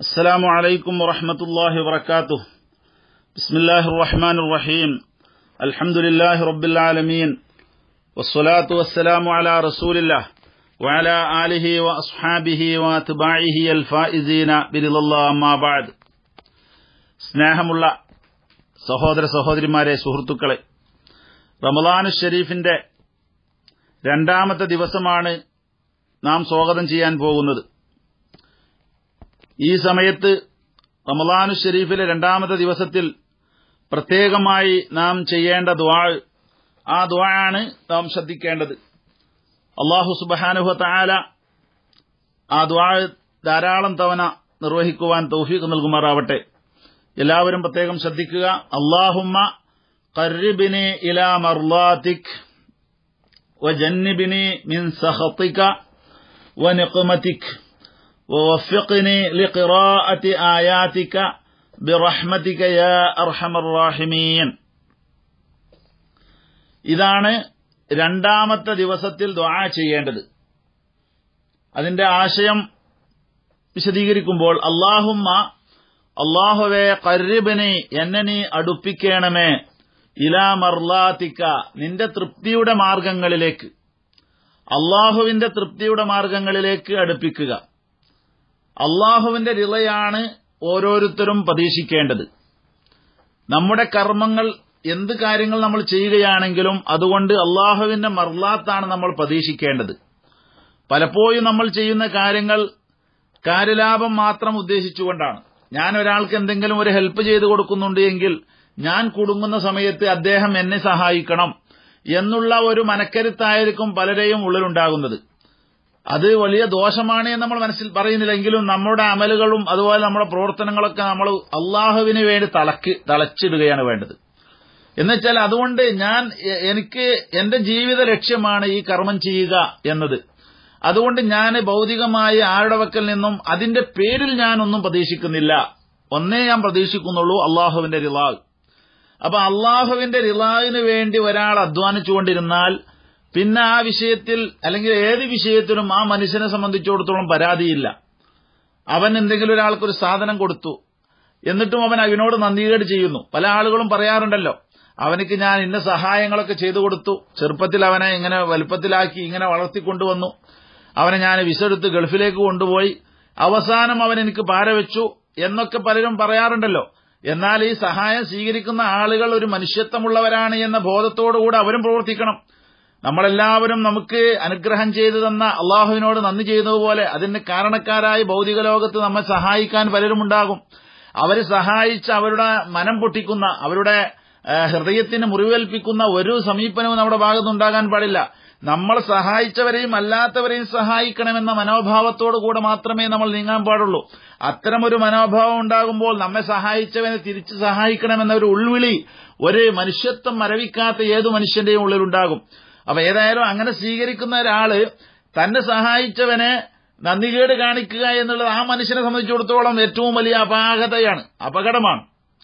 السلام عليكم ورحمة الله وبركاته بسم الله الرحمن الرحيم الحمد لله رب العالمين والصلاة والسلام على رسول الله وعلى آله وأصحابه وأتباعه الفائزين برضا الله أما بعد സ്നേഹമുള്ള സഹോദര സഹോദരിമാരെ സുഹൃത്തുക്കളെ റമദാനു ഷരീഫിന്റെ രണ്ടാമത്തെ ദിവസമാണ് നാം സ്വാഗതം ചെയ്യാൻ പോകുന്നത് ഈ സമയത്ത് റമദാനു ഷരീഫിലെ രണ്ടാമത്തെ ദിവസത്തിൽ പ്രത്യേകമായി നാം ചെയ്യേണ്ട ദ്വാ ആ ദ്വായാണ് നാം ശ്രദ്ധിക്കേണ്ടത് അള്ളാഹു സുബാനുഹ താല ആ ദ്വാ ധാരാളം തവണ നിർവഹിക്കുവാൻ തൗഫീഖ് നൽകുമാറാവട്ടെ എല്ലാവരും പ്രത്യേകം ശ്രദ്ധിക്കുക അള്ളാഹുമ്മ قربني إلى مرضاتك وجنبني من سخطك ونقمتك ووفقني لقراءة آياتك برحمتك يا أرحم الراحمين ഇതാണ് രണ്ടാമത്തെ ദിവസത്തിൽ ദ്വാ ചെയ്യേണ്ടത് അതിന്റെ ആശയം വിശദീകരിക്കുമ്പോൾ അള്ളാഹുമ്മ അള്ളാഹുവെ കര്രിബിനെ എന്നെ നീ അടുപ്പിക്കണമേ ഇലാ മർലാത്തിക്ക നിന്റെ തൃപ്തിയുടെ മാർഗങ്ങളിലേക്ക് അള്ളാഹുവിന്റെ തൃപ്തിയുടെ മാർഗങ്ങളിലേക്ക് അടുപ്പിക്കുക അള്ളാഹുവിന്റെ റിളയാണ് ഓരോരുത്തരും പ്രതീക്ഷിക്കേണ്ടത്. നമ്മുടെ കർമ്മങ്ങൾ എന്ത് കാര്യങ്ങൾ നമ്മൾ ചെയ്യുകയാണെങ്കിലും അതുകൊണ്ട് അള്ളാഹുവിന്റെ മർലാത്താണ് നമ്മൾ പ്രതീക്ഷിക്കേണ്ടത്. പലപ്പോഴും നമ്മൾ ചെയ്യുന്ന കാര്യങ്ങൾ കാര്യലാഭം മാത്രം ഉദ്ദേശിച്ചുകൊണ്ടാണ്. ഞാൻ ഒരാൾക്ക് എന്തെങ്കിലും ഒരു ഹെൽപ്പ് ചെയ്തു കൊടുക്കുന്നുണ്ട് എങ്കിൽ ഞാൻ കുടുങ്ങുന്ന സമയത്ത് അദ്ദേഹം എന്നെ സഹായിക്കണം എന്നുള്ള ഒരു മനക്കരുത്തായിരിക്കും പലരെയും ഉള്ളിലുണ്ടാകുന്നത്. അത് വലിയ ദോഷമാണ് എന്ന് നമ്മൾ മനസ്സിൽ പറയുന്നില്ലെങ്കിലും നമ്മുടെ അമലുകളും അതുപോലെ നമ്മുടെ പ്രവർത്തനങ്ങളൊക്കെ നമ്മൾ അള്ളാഹുവിന് വേണ്ടി തളക്ക് തളച്ചിടുകയാണ് വേണ്ടത്. എന്നുവെച്ചാൽ അതുകൊണ്ട് ഞാൻ എനിക്ക് എന്റെ ജീവിത ലക്ഷ്യമാണ് ഈ കർമ്മം ചെയ്യുക എന്നത്. അതുകൊണ്ട് ഞാൻ ഭൗതികമായ ആരുടെ വക്കൽ നിന്നും അതിന്റെ പേരിൽ ഞാൻ ഒന്നും പ്രതീക്ഷിക്കുന്നില്ല. ഒന്നേ ഞാൻ പ്രതീക്ഷിക്കുന്നുള്ളൂ അള്ളാഹുവിന്റെ റിലാഗ് അപ്പൊ അള്ളാഹുവിന്റെ റിലാഗിന് വേണ്ടി ഒരാൾ അധ്വാനിച്ചുകൊണ്ടിരുന്നാൽ പിന്നെ ആ വിഷയത്തിൽ അല്ലെങ്കിൽ ഏത് വിഷയത്തിലും ആ മനുഷ്യനെ സംബന്ധിച്ചിടത്തോളം പരാതിയില്ല. അവൻ എന്തെങ്കിലും ഒരാൾക്കൊരു സാധനം കൊടുത്തു. എന്നിട്ടും അവൻ അവനോട് നന്ദികേട് ചെയ്യുന്നു. പല ആളുകളും പറയാറുണ്ടല്ലോ അവനക്ക് ഞാൻ ഇന്ന സഹായങ്ങളൊക്കെ ചെയ്തു കൊടുത്തു. ചെറുപ്പത്തിൽ അവനെ ഇങ്ങനെ വലുപ്പത്തിലാക്കി ഇങ്ങനെ വളർത്തിക്കൊണ്ടുവന്നു. അവനെ ഞാൻ വിസെടുത്ത് ഗൾഫിലേക്ക് കൊണ്ടുപോയി. അവസാനം അവൻ എനിക്ക് പാരവെച്ചു എന്നൊക്കെ പലരും പറയാറുണ്ടല്ലോ. എന്നാൽ ഈ സഹായം സ്വീകരിക്കുന്ന ആളുകൾ ഒരു മനുഷ്യത്വമുള്ളവരാണ് എന്ന ബോധത്തോടുകൂടെ അവരും പ്രവർത്തിക്കണം. നമ്മളെല്ലാവരും നമുക്ക് അനുഗ്രഹം ചെയ്തു തന്ന അള്ളാഹുവിനോട് നന്ദി ചെയ്തതുപോലെ അതിന് കാരണക്കാരായി ഭൗതിക ലോകത്ത് നമ്മെ സഹായിക്കാൻ പലരുമുണ്ടാകും. അവരെ സഹായിച്ച് അവരുടെ മനം പൊട്ടിക്കുന്ന അവരുടെ ഹൃദയത്തിന് മുറിവേൽപ്പിക്കുന്ന ഒരു സമീപനവും നമ്മുടെ ഭാഗത്തുണ്ടാകാൻ പാടില്ല. നമ്മൾ സഹായിച്ചവരെയും അല്ലാത്തവരെയും സഹായിക്കണമെന്ന മനോഭാവത്തോടു കൂടെ മാത്രമേ നമ്മൾ നീങ്ങാൻ പാടുള്ളൂ. അത്തരമൊരു മനോഭാവം ഉണ്ടാകുമ്പോൾ നമ്മെ സഹായിച്ചവനെ തിരിച്ച് സഹായിക്കണമെന്ന ഒരു ഉൾവിളി ഒരു മനുഷ്യത്വം മരവിക്കാത്ത ഏതു മനുഷ്യന്റെയും ഉള്ളിലുണ്ടാകും. അപ്പൊ ഏതായാലും അങ്ങനെ സ്വീകരിക്കുന്ന ഒരാൾ തന്നെ സഹായിച്ചവനെ നന്ദികേട് കാണിക്കുക എന്നുള്ളത് ആ മനുഷ്യനെ സംബന്ധിച്ചിടത്തോളം ഏറ്റവും വലിയ അപാകതയാണ് അപകടമാണ്.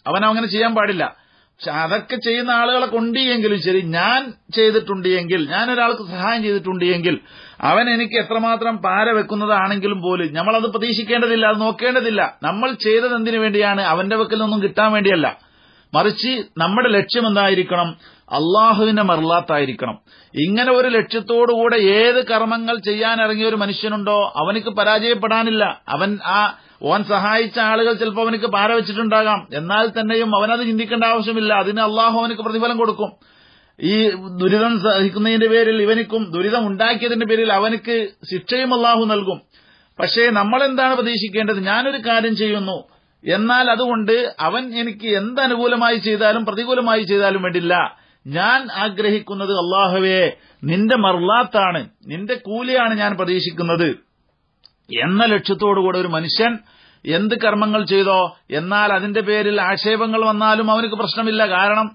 അവൻ അങ്ങനെ ചെയ്യാൻ പാടില്ല. പക്ഷെ അതൊക്കെ ചെയ്യുന്ന ആളുകളെ കൊണ്ടിയെങ്കിലും ശരി ഞാൻ ചെയ്തിട്ടുണ്ട് എങ്കിൽ ഞാൻ ഒരാൾക്ക് സഹായം ചെയ്തിട്ടുണ്ട് എങ്കിൽ അവൻ എനിക്ക് എത്രമാത്രം പാര വെക്കുന്നതാണെങ്കിലും പോലും നമ്മളത് പ്രതീക്ഷിക്കേണ്ടതില്ല അത് നോക്കേണ്ടതില്ല. നമ്മൾ ചെയ്തത് എന്തിനു വേണ്ടിയാണ് അവന്റെ വെക്കിൽ നിന്നും കിട്ടാൻ വേണ്ടിയല്ല. മറിച്ച് നമ്മുടെ ലക്ഷ്യം എന്തായിരിക്കണം അള്ളാഹുവിന്റെ മറലാത്തായിരിക്കണം. ഇങ്ങനെ ഒരു ലക്ഷ്യത്തോടുകൂടെ ഏത് കർമ്മങ്ങൾ ചെയ്യാൻ ഇറങ്ങിയ ഒരു മനുഷ്യനുണ്ടോ അവനക്ക് പരാജയപ്പെടാനില്ല. അവൻ ആ ഓൻ സഹായിച്ച ആളുകൾ ചിലപ്പോൾ അവനക്ക് പാര വെച്ചിട്ടുണ്ടാകാം. എന്നാൽ തന്നെയും അവനത് ചിന്തിക്കേണ്ട ആവശ്യമില്ല. അതിന് അള്ളാഹു അവനക്ക് പ്രതിഫലം കൊടുക്കും. ഈ ദുരിതം സഹിക്കുന്നതിന്റെ പേരിൽ ഇവനിക്കും ദുരിതം ഉണ്ടാക്കിയതിന്റെ പേരിൽ അവനക്ക് ശിക്ഷയും അള്ളാഹു നൽകും. പക്ഷേ നമ്മൾ എന്താണ് പ്രതീക്ഷിക്കേണ്ടത്? ഞാനൊരു കാര്യം ചെയ്യുന്നു. എന്നാൽ അതുകൊണ്ട് അവൻ എനിക്ക് എന്ത് അനുകൂലമായി ചെയ്താലും പ്രതികൂലമായി ചെയ്താലും വേണ്ടില്ല. ഞാൻ ആഗ്രഹിക്കുന്നത് അള്ളാഹുവേ നിന്റെ മർലാത്താണ് നിന്റെ കൂലിയാണ് ഞാൻ പ്രതീക്ഷിക്കുന്നത്. എന്ന ലക്ഷ്യത്തോടുകൂടെ ഒരു മനുഷ്യൻ എന്ത് കർമ്മങ്ങൾ ചെയ്തോ എന്നാൽ അതിന്റെ പേരിൽ ആക്ഷേപങ്ങൾ വന്നാലും അവനക്ക് പ്രശ്നമില്ല. കാരണം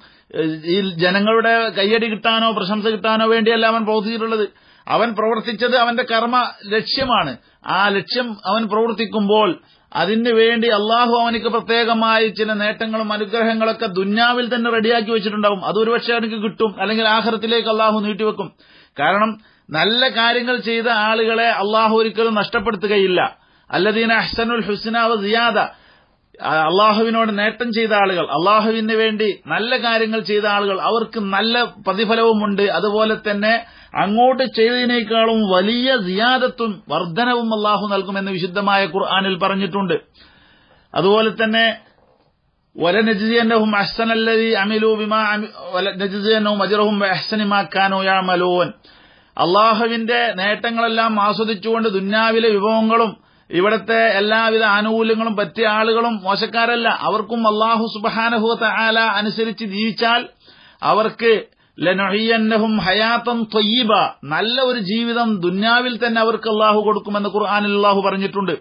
ഈ ജനങ്ങളുടെ കയ്യടി കിട്ടാനോ പ്രശംസ കിട്ടാനോ വേണ്ടിയല്ല അവൻ പ്രവർത്തിച്ചിട്ടുള്ളത്. അവൻ പ്രവർത്തിച്ചത് അവന്റെ കർമ്മ ലക്ഷ്യമാണ്. ആ ലക്ഷ്യം അവൻ പ്രവർത്തിക്കുമ്പോൾ അതിനു വേണ്ടി അള്ളാഹു അവനിക്ക് പ്രത്യേകമായി ചില നേട്ടങ്ങളും അനുഗ്രഹങ്ങളൊക്കെ ദുന്യാവിൽ തന്നെ റെഡിയാക്കി വെച്ചിട്ടുണ്ടാവും. അത് ഒരുപക്ഷെ അവനക്ക് കിട്ടും അല്ലെങ്കിൽ ആഹ്റത്തിലേക്ക് അള്ളാഹു നീട്ടിവെക്കും. കാരണം നല്ല കാര്യങ്ങൾ ചെയ്ത ആളുകളെ അള്ളാഹു ഒരിക്കലും നഷ്ടപ്പെടുത്തുകയില്ല. അല്ലദീന അഹ്സനുൽ ഹുസ്നാവ് സിയാദ. അള്ളാഹുവിനോട് നേട്ടം ചെയ്ത ആളുകൾ അള്ളാഹുവിന് വേണ്ടി നല്ല കാര്യങ്ങൾ ചെയ്ത ആളുകൾ അവർക്ക് നല്ല പ്രതിഫലവുമുണ്ട്. അതുപോലെ തന്നെ അങ്ങോട്ട് ചെയ്തതിനേക്കാളും വലിയ സിയാദത്തും വർധനവും അള്ളാഹു നൽകുമെന്ന് വിശുദ്ധമായ ഖുർആാനിൽ പറഞ്ഞിട്ടുണ്ട്. അതുപോലെ തന്നെ വലനജിയന്നവും അഹ്സനല്ലതി അമിലു ബിമാ നജിയന്നഹും അജറഹും അഹ്സനിമാക്കാനോ കാനു യഅമലൂൻ അള്ളാഹുവിന്റെ നേട്ടങ്ങളെല്ലാം ആസ്വദിച്ചുകൊണ്ട് ദുന്യാവിലെ വിഭവങ്ങളും ഇവിടത്തെ എല്ലാവിധ ആനുകൂല്യങ്ങളും പറ്റിയ ആളുകളും മോശക്കാരല്ല. അവർക്കും അള്ളാഹു സുബാനഹുത്ത ആല അനുസരിച്ച് ജീവിച്ചാൽ അവർക്ക് ലനൊഹിയന്നഹും ഹയാത്തം തൊയ്യബ. നല്ല ഒരു ജീവിതം ദുന്യാവിൽ തന്നെ അവർക്ക് അള്ളാഹു കൊടുക്കുമെന്ന് ഖുർആാനിൽ അള്ളാഹു പറഞ്ഞിട്ടുണ്ട്.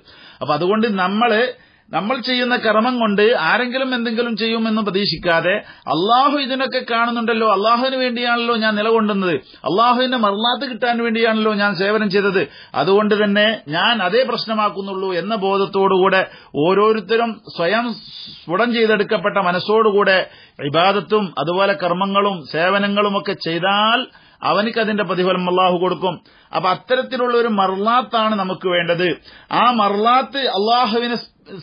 അപ്പൊ അതുകൊണ്ട് നമ്മൾ നമ്മൾ ചെയ്യുന്ന കർമ്മം കൊണ്ട് ആരെങ്കിലും എന്തെങ്കിലും ചെയ്യുമെന്ന് പ്രതീക്ഷിക്കാതെ അള്ളാഹു ഇതിനൊക്കെ കാണുന്നുണ്ടല്ലോ അള്ളാഹുവിന് വേണ്ടിയാണല്ലോ ഞാൻ നിലകൊണ്ടുന്നത് അള്ളാഹുവിന്റെ മറുനാത്ത് കിട്ടാൻ വേണ്ടിയാണല്ലോ ഞാൻ സേവനം ചെയ്തത്. അതുകൊണ്ട് തന്നെ ഞാൻ അതേ പ്രശ്നമാക്കുന്നുള്ളൂ എന്ന ബോധത്തോടുകൂടെ ഓരോരുത്തരും സ്വയം സ്ഫുടം ചെയ്തെടുക്കപ്പെട്ട മനസ്സോടുകൂടെ ഇബാദത്തും അതുപോലെ കർമ്മങ്ങളും സേവനങ്ങളും ഒക്കെ ചെയ്താൽ അവനിക്ക് അതിന്റെ പ്രതിഫലം അള്ളാഹു കൊടുക്കും. അപ്പൊ അത്തരത്തിലുള്ള ഒരു മർലാത്താണ് നമുക്ക് വേണ്ടത്. ആ മർലാത്ത് അള്ളാഹുവിനെ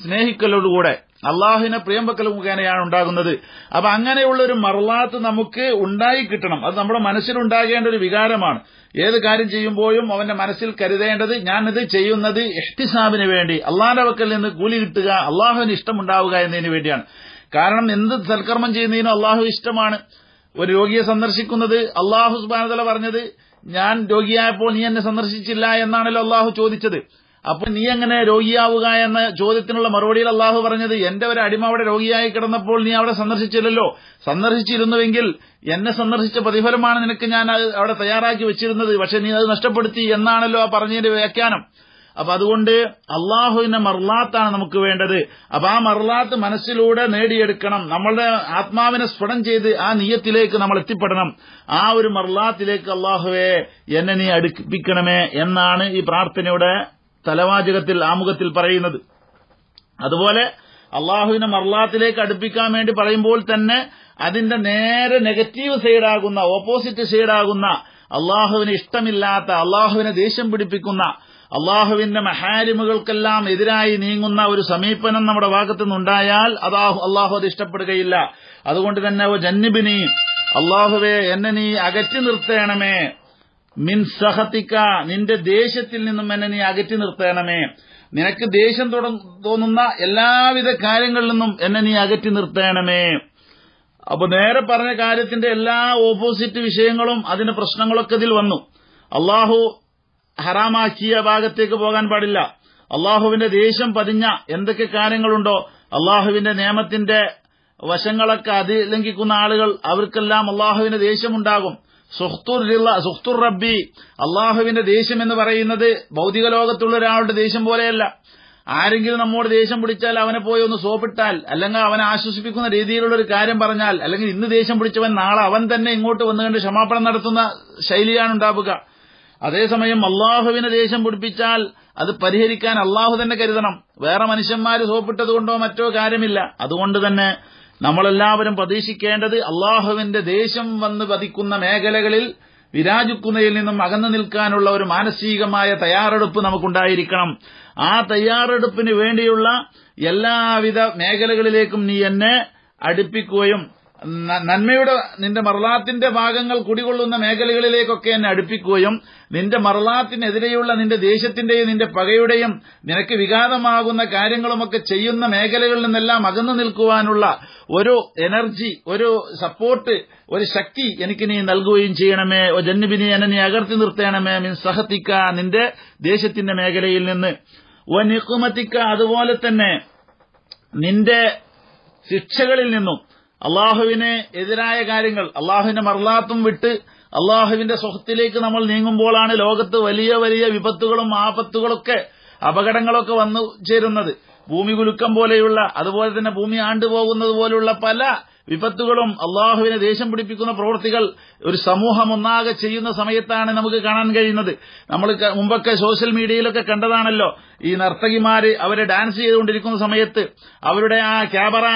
സ്നേഹിക്കലോടുകൂടെ അള്ളാഹുവിനെ പ്രിയമ്പക്കൽ മുഖേനയാണ് ഉണ്ടാകുന്നത്. അപ്പൊ അങ്ങനെയുള്ള ഒരു മർലാത്ത് നമുക്ക് ഉണ്ടായി കിട്ടണം. അത് നമ്മുടെ മനസ്സിലുണ്ടാകേണ്ട ഒരു വികാരമാണ്. ഏത് കാര്യം ചെയ്യുമ്പോഴും അവന്റെ മനസ്സിൽ കരുതേണ്ടത് ഞാനിത് ചെയ്യുന്നത് ഇഷ്ടിസാബിന് വേണ്ടി അള്ളാഹിന്റെ വക്കൽ നിന്ന് കൂലി കിട്ടുക അള്ളാഹുവിന് ഇഷ്ടമുണ്ടാവുക എന്നതിന് വേണ്ടിയാണ്. കാരണം എന്ത് സൽക്കർമ്മം ചെയ്യുന്നതിനും അള്ളാഹു ഇഷ്ടമാണ്. ഒരു രോഗിയെ സന്ദർശിക്കുന്നത് അള്ളാഹു സുബാനതല പറഞ്ഞത് ഞാൻ രോഗിയായപ്പോൾ നീ എന്നെ സന്ദർശിച്ചില്ല എന്നാണല്ലോ അള്ളാഹു ചോദിച്ചത്. അപ്പൊ നീ എങ്ങനെ രോഗിയാവുക എന്ന ചോദ്യത്തിനുള്ള മറുപടിയിൽ അള്ളാഹു പറഞ്ഞത് എന്റെ ഒരു അടിമ അവിടെ രോഗിയായി കിടന്നപ്പോൾ നീ അവിടെ സന്ദർശിച്ചില്ലല്ലോ. സന്ദർശിച്ചിരുന്നുവെങ്കിൽ എന്നെ സന്ദർശിച്ച പ്രതിഫലമാണ് നിനക്ക് ഞാൻ അവിടെ തയ്യാറാക്കി വെച്ചിരുന്നത്. പക്ഷെ നീ അത് നഷ്ടപ്പെടുത്തി എന്നാണല്ലോ ആ പറഞ്ഞതിന്റെ വ്യാഖ്യാനം. അപ്പൊ അതുകൊണ്ട് അള്ളാഹുവിന്റെ മർലാത്താണ് നമുക്ക് വേണ്ടത്. അപ്പൊ ആ മർലാത്ത് മനസ്സിലൂടെ നേടിയെടുക്കണം. നമ്മളുടെ ആത്മാവിനെ സ്ഫുടം ചെയ്ത് ആ നീയത്തിലേക്ക് നമ്മൾ എത്തിപ്പെടണം. ആ ഒരു മർലാത്തിലേക്ക് അള്ളാഹുവെ എന്നെ നീ അടുപ്പിക്കണമേ എന്നാണ് ഈ പ്രാർത്ഥനയുടെ തലവാചകത്തിൽ ആമുഖത്തിൽ പറയുന്നത്. അതുപോലെ അള്ളാഹുവിനെ മർലാത്തിലേക്ക് അടുപ്പിക്കാൻ വേണ്ടി പറയുമ്പോൾ തന്നെ അതിന്റെ നേരെ നെഗറ്റീവ് സൈഡാകുന്ന ഓപ്പോസിറ്റ് സൈഡാകുന്ന അള്ളാഹുവിന് ഇഷ്ടമില്ലാത്ത അള്ളാഹുവിനെ ദേഷ്യം പിടിപ്പിക്കുന്ന അള്ളാഹുവിന്റെ മഹാരിമുകൾക്കെല്ലാം എതിരായി നീങ്ങുന്ന ഒരു സമീപനം നമ്മുടെ ഭാഗത്തു നിന്നുണ്ടായാൽ അതാഹു അള്ളാഹു അത് ഇഷ്ടപ്പെടുകയില്ല. അതുകൊണ്ട് തന്നെ ഓ ജന്നിബിനി അള്ളാഹുവെ എന്നെ നീ അകറ്റി നിർത്തേണമേ. മിൻ സഹത്തിക്ക നിന്റെ ദേഷ്യത്തിൽ നിന്നും എന്നെ നീ അകറ്റി നിർത്തേണമേ. നിനക്ക് ദേഷ്യം തോന്നുന്ന എല്ലാവിധ കാര്യങ്ങളിൽ നിന്നും എന്നെ നീ അകറ്റി നിർത്തേണമേ. അപ്പൊ നേരെ പറഞ്ഞ കാര്യത്തിന്റെ എല്ലാ ഓപ്പോസിറ്റ് വിഷയങ്ങളും അതിന്റെ പ്രശ്നങ്ങളൊക്കെ ഇതിൽ വന്നു. അള്ളാഹു ഹറാമാക്കിയ ഭാഗത്തേക്ക് പോകാൻ പാടില്ല. അള്ളാഹുവിന്റെ ദേഷ്യം പതിഞ്ഞ എന്തൊക്കെ കാര്യങ്ങളുണ്ടോ അള്ളാഹുവിന്റെ നിയമത്തിന്റെ വശങ്ങളൊക്കെ അതിലംഘിക്കുന്ന ആളുകൾ അവർക്കെല്ലാം അള്ളാഹുവിന്റെ ദേഷ്യമുണ്ടാകും. സുഹ്തുർ റബ്ബി അള്ളാഹുവിന്റെ ദേഷ്യം എന്ന് പറയുന്നത് ഭൗതിക ലോകത്തുള്ള ഒരാളുടെ ദേഷ്യം പോലെയല്ല. ആരെങ്കിലും നമ്മോട് ദേഷ്യം പിടിച്ചാൽ അവനെ പോയി ഒന്ന് സോപ്പിട്ടാൽ അല്ലെങ്കിൽ അവനെ ആശ്വസിപ്പിക്കുന്ന രീതിയിലുള്ള ഒരു കാര്യം പറഞ്ഞാൽ അല്ലെങ്കിൽ ഇന്ന് ദേഷ്യം പിടിച്ചവൻ നാളെ അവൻ തന്നെ ഇങ്ങോട്ട് വന്നുകൊണ്ട് ക്ഷമാപണം നടത്തുന്ന ശൈലിയാണ് ഉണ്ടാവുക. അതേസമയം അള്ളാഹുവിനെ ദേഷ്യം പിടിപ്പിച്ചാൽ അത് പരിഹരിക്കാൻ അള്ളാഹു തന്നെ കരുതണം. വേറെ മനുഷ്യന്മാര് സോപ്പിട്ടത് കൊണ്ടോ മറ്റോ കാര്യമില്ല. അതുകൊണ്ട് തന്നെ നമ്മളെല്ലാവരും പ്രതീക്ഷിക്കേണ്ടത് അള്ളാഹുവിന്റെ ദേഷ്യം വന്ന് പതിക്കുന്ന മേഖലകളിൽ വിരാജിക്കുന്നതിൽ നിന്നും അകന്നു നിൽക്കാനുള്ള ഒരു മാനസികമായ തയ്യാറെടുപ്പ് നമുക്കുണ്ടായിരിക്കണം. ആ തയ്യാറെടുപ്പിന് വേണ്ടിയുള്ള എല്ലാവിധ മേഖലകളിലേക്കും നീ എന്നെ അടുപ്പിക്കുകയും നന്മയുടെ നിന്റെ മറലാത്തിന്റെ ഭാഗങ്ങൾ കുടികൊള്ളുന്ന മേഖലകളിലേക്കൊക്കെ എന്നെ അടുപ്പിക്കുകയും നിന്റെ മറലാത്തിനെതിരെയുള്ള നിന്റെ ദേശത്തിന്റെയും നിന്റെ പകയുടെയും നിനക്ക് വിഘാതമാകുന്ന കാര്യങ്ങളുമൊക്കെ ചെയ്യുന്ന മേഖലകളിൽ നിന്നെല്ലാം അകന്നു നിൽക്കുവാനുള്ള ഒരു എനർജി ഒരു സപ്പോർട്ട് ഒരു ശക്തി എനിക്ക് നീ നൽകുകയും ചെയ്യണമേ. ജന്നിബിനി എന്നെ നീ അകർത്തി നിർത്തേണമേ. മീൻ സഹത്തിക്ക നിന്റെ ദേശത്തിന്റെ മേഖലയിൽ നിന്ന്. ഓ നിക്കുമത്തിക്ക അതുപോലെ തന്നെ നിന്റെ ശിക്ഷകളിൽ നിന്നും. അള്ളാഹുവിന് എതിരായ കാര്യങ്ങൾ അള്ളാഹുവിന്റെ മർലാത്തും വിട്ട് അള്ളാഹുവിന്റെ സ്വഹത്തിലേക്ക് നമ്മൾ നീങ്ങുമ്പോഴാണ് ലോകത്ത് വലിയ വലിയ വിപത്തുകളും ആപത്തുകളൊക്കെ അപകടങ്ങളൊക്കെ വന്നു ചേരുന്നത്. ഭൂമി കുലുക്കം പോലെയുള്ള അതുപോലെ തന്നെ ഭൂമി ആണ്ടുപോകുന്നത് പോലെയുള്ള പല വിപത്തുകളും അള്ളാഹുവിനെ ദേഷ്യം പിടിപ്പിക്കുന്ന പ്രവൃത്തികൾ ഒരു സമൂഹം ഒന്നാകെ ചെയ്യുന്ന സമയത്താണ് നമുക്ക് കാണാൻ കഴിയുന്നത്. നമ്മൾ മുമ്പൊക്കെ സോഷ്യൽ മീഡിയയിലൊക്കെ കണ്ടതാണല്ലോ ഈ നർത്തകിമാര് അവരെ ഡാൻസ് ചെയ്തുകൊണ്ടിരിക്കുന്ന സമയത്ത് അവരുടെ ആ ക്യാമറ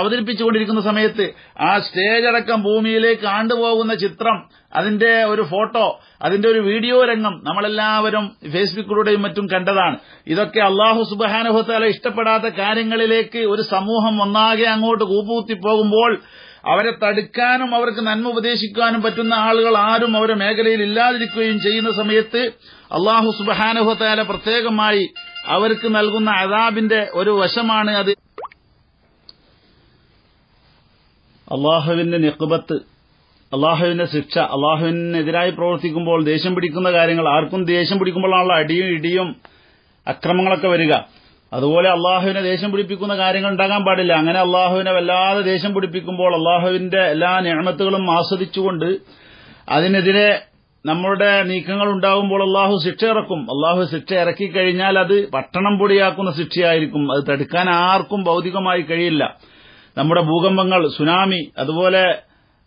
അവതരിപ്പിച്ചുകൊണ്ടിരിക്കുന്ന സമയത്ത് ആ സ്റ്റേജ് അടക്കം ഭൂമിയിലേക്ക് ആണ്ടുപോകുന്ന ചിത്രം അതിന്റെ ഒരു ഫോട്ടോ അതിന്റെ ഒരു വീഡിയോ രംഗം നമ്മളെല്ലാവരും ഫേസ്ബുക്കിലൂടെയും മറ്റും കണ്ടതാണ്. ഇതൊക്കെ അള്ളാഹു സുബാനുഭവത്താല ഇഷ്ടപ്പെടാത്ത കാര്യങ്ങളിലേക്ക് ഒരു സമൂഹം ഒന്നാകെ അങ്ങോട്ട് കൂപ്പുകുത്തി പോകുമ്പോൾ അവരെ തടുക്കാനും അവർക്ക് നന്മ ഉപദേശിക്കാനും പറ്റുന്ന ആളുകൾ ആരും അവരെ മേഖലയിൽ ഇല്ലാതിരിക്കുകയും ചെയ്യുന്ന സമയത്ത് അള്ളാഹു സുബഹാനുഹത്താല പ്രത്യേകമായി അവർക്ക് നൽകുന്ന അതാബിന്റെ ഒരു വശമാണ് അത്. അള്ളാഹുവിന്റെ നിക്കുബത്ത് അള്ളാഹുവിന്റെ ശിക്ഷ അള്ളാഹുവിനെതിരായി പ്രവർത്തിക്കുമ്പോൾ ദേഷ്യം പിടിക്കുന്ന കാര്യങ്ങൾ ആർക്കും ദേഷ്യം പിടിക്കുമ്പോഴാണല്ലോ അടിയും ഇടിയും അക്രമങ്ങളൊക്കെ വരിക. അതുപോലെ അള്ളാഹുവിനെ ദേഷ്യം പിടിപ്പിക്കുന്ന കാര്യങ്ങൾ ഉണ്ടാകാൻ പാടില്ല. അങ്ങനെ അള്ളാഹുവിനെ വല്ലാതെ ദേഷ്യം പിടിപ്പിക്കുമ്പോൾ അള്ളാഹുവിന്റെ എല്ലാ നിയമത്തുകളും ആസ്വദിച്ചുകൊണ്ട് അതിനെതിരെ നമ്മളുടെ നീക്കങ്ങൾ ഉണ്ടാകുമ്പോൾ അള്ളാഹു ശിക്ഷ ഇറക്കും. അള്ളാഹു ശിക്ഷ ഇറക്കി കഴിഞ്ഞാൽ അത് പട്ടണം പൊടിയാക്കുന്ന ശിക്ഷയായിരിക്കും. അത് തടുക്കാൻ ആർക്കും ഭൗതികമായി കഴിയില്ല. നമ്മുടെ ഭൂകമ്പങ്ങൾ സുനാമി അതുപോലെ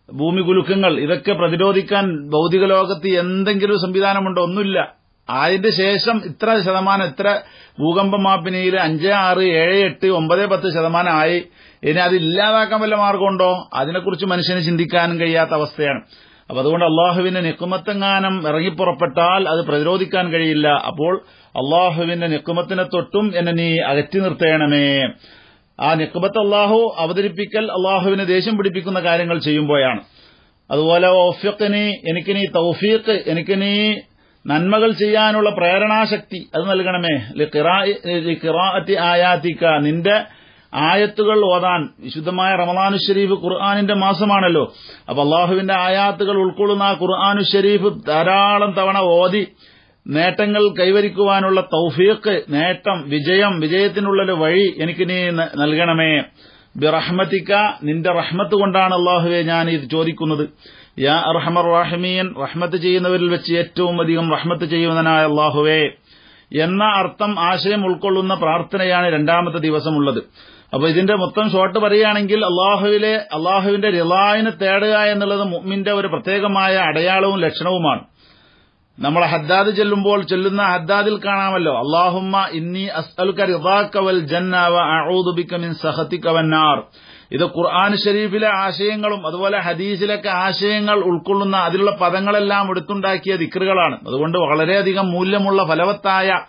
ഭൂമി കുലുക്കങ്ങൾ ഇതൊക്കെ പ്രതിരോധിക്കാൻ ഭൗതിക ലോകത്ത് എന്തെങ്കിലും സംവിധാനമുണ്ടോ? ഒന്നുമില്ല. അതിന്റെ ശേഷം ഇത്ര ശതമാനം ഇത്ര ഭൂകമ്പ മാപ്പിനിയിൽ അഞ്ച് ആറ് ഏഴ് എട്ട് ഒമ്പത് പത്ത് ശതമാനമായി. ഇനി അത് ഇല്ലാതാക്കാൻ വല്ല മാർഗമുണ്ടോ? അതിനെക്കുറിച്ച് മനുഷ്യന് ചിന്തിക്കാനും കഴിയാത്ത അവസ്ഥയാണ്. അപ്പൊ അതുകൊണ്ട് അള്ളാഹുവിന്റെ നിക്കുമത്തെങ്ങാനം ഇറങ്ങിപ്പുറപ്പെട്ടാൽ അത് പ്രതിരോധിക്കാൻ കഴിയില്ല. അപ്പോൾ അള്ളാഹുവിന്റെ നിക്കുമത്തിനെ തൊട്ടും എന്നെ നീ അകറ്റി നിർത്തേണമേ. ആ നിക്കുമത്ത് അള്ളാഹു അവതരിപ്പിക്കൽ അള്ളാഹുവിനെ ദേഷ്യം പിടിപ്പിക്കുന്ന കാര്യങ്ങൾ ചെയ്യുമ്പോഴാണ്. അതുപോലെ ഒഫ്യക്കിനി എനിക്ക് നീ തൗഫീഖ് എനിക്ക് നീ നന്മകൾ ചെയ്യാനുള്ള പ്രേരണാശക്തി അത് നൽകണമേ. ലിഖിറാഅത്തി ആയാത്തിക്ക നിന്റെ ആയത്തുകൾ ഓതാൻ. വിശുദ്ധമായ റമദാനു ഷരീഫ് ഖുർആാനിന്റെ മാസമാണല്ലോ. അപ്പൊ അള്ളാഹുവിന്റെ ആയാത്തുകൾ ഉൾക്കൊള്ളുന്ന ആ ഖുർആാനു ഷരീഫ് ധാരാളം തവണ ഓതി നേട്ടങ്ങൾ കൈവരിക്കുവാനുള്ള തൗഫീഖ് നേട്ടം വിജയം വിജയത്തിനുള്ളൊരു വഴി എനിക്ക് നീ നൽകണമേ. ബിറഹ്മത്തിക്ക നിന്റെ റഹ്മത്ത് കൊണ്ടാണ് അള്ളാഹുവെ ഞാൻ ഇത് ചോദിക്കുന്നത്. യാ അർഹമർ റാഹിമീൻ റഹ്മത്ത് ചെയ്യുന്നവരിൽ വെച്ച് ഏറ്റവും അധികം റഹ്മത്ത് ചെയ്യുന്നതിനായ അള്ളാഹുവേ എന്ന അർത്ഥം ആശയം ഉൾക്കൊള്ളുന്ന പ്രാർത്ഥനയാണ് രണ്ടാമത്തെ ദിവസമുള്ളത്. അപ്പൊ ഇതിന്റെ മൊത്തം ഷോട്ട് പറയുകയാണെങ്കിൽ അള്ളാഹുവിലെ അള്ളാഹുവിന്റെ റിലായന് തേടുക എന്നുള്ളത് മുമ്മിന്റെ ഒരു പ്രത്യേകമായ അടയാളവും ലക്ഷണവുമാണ്. നമ്മൾ ഹദ്ദാദ് ചെല്ലുമ്പോൾ ചെല്ലുന്ന ഹദ്ദാദിൽ കാണാമല്ലോ. അള്ളാഹുമ്മ ഇന്നി അസ്അൽ റിദാക വൽ ജന്ന വ അഊദു ബിക മിൻ വന്നാർ ഇത് ഖുർആൻ ഷരീഫിലെ ആശയങ്ങളും അതുപോലെ ഹദീസിലൊക്കെ ആശയങ്ങൾ ഉൾക്കൊള്ളുന്ന അതിലുള്ള പദങ്ങളെല്ലാം എടുത്തുണ്ടാക്കിയ ദിക്റുകളാണ്. അതുകൊണ്ട് വളരെയധികം മൂല്യമുള്ള ഫലവത്തായ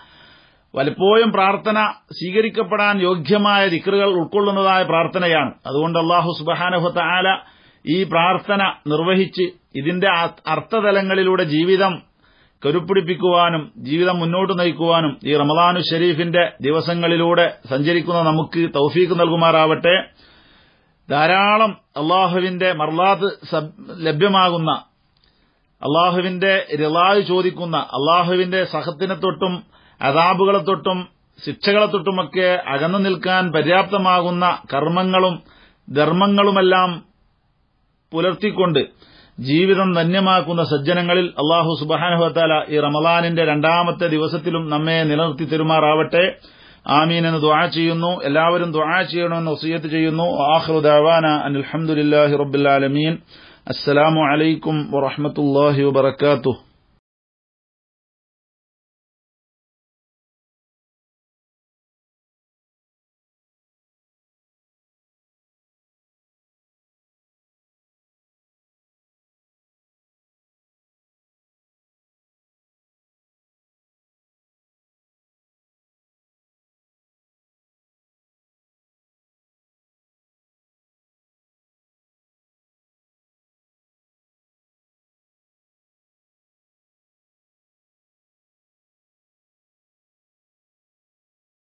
പലപ്പോഴും പ്രാർത്ഥന സ്വീകരിക്കപ്പെടാൻ യോഗ്യമായ ദിക്റുകൾ ഉൾക്കൊള്ളുന്നതായ പ്രാർത്ഥനയാണ്. അതുകൊണ്ട് അള്ളാഹു സുബഹാനഹുത്ത ആല ഈ പ്രാർത്ഥന നിർവഹിച്ച് ഇതിന്റെ അർത്ഥതലങ്ങളിലൂടെ ജീവിതം കരുപ്പിടിപ്പിക്കുവാനും ജീവിതം മുന്നോട്ട് നയിക്കുവാനും ഈ റമദാനു ഷെരീഫിന്റെ ദിവസങ്ങളിലൂടെ സഞ്ചരിക്കുന്ന നമുക്ക് തൗഫീക്ക് നൽകുമാറാവട്ടെ. ധാരാളം അള്ളാഹുവിന്റെ മർലാത്ത് ലഭ്യമാകുന്ന അള്ളാഹുവിന്റെ റിലായ് ചോദിക്കുന്ന അള്ളാഹുവിന്റെ സഹത്തിനെ തൊട്ടും അതാബുകളെ തൊട്ടും ശിക്ഷകളെ തൊട്ടുമൊക്കെ അകന്നു നിൽക്കാൻ പര്യാപ്തമാകുന്ന കർമ്മങ്ങളും ധർമ്മങ്ങളുമെല്ലാം പുലർത്തിക്കൊണ്ട് ജീവിതം ധന്യമാക്കുന്ന സജ്ജനങ്ങളിൽ അള്ളാഹു സുബാനുഹത്താല ഈ റമലാനിന്റെ രണ്ടാമത്തെ ദിവസത്തിലും നമ്മെ നിലനിർത്തി തെരുമാറാവട്ടെ. ആമീൻ എന്ന് ദുആ ചെയ്യുന്നു. എല്ലാവരും ദുആ ചെയ്യണമെന്ന് വസിയത്ത് ചെയ്യുന്നു. ആഖിറു ദഅവാന അൽഹംദുലില്ലാഹി റബ്ബിൽ ആലമീൻ. അസ്സലാമു അലൈക്കും വറഹ്മത്തുള്ളാഹി വബറകാതുഹു.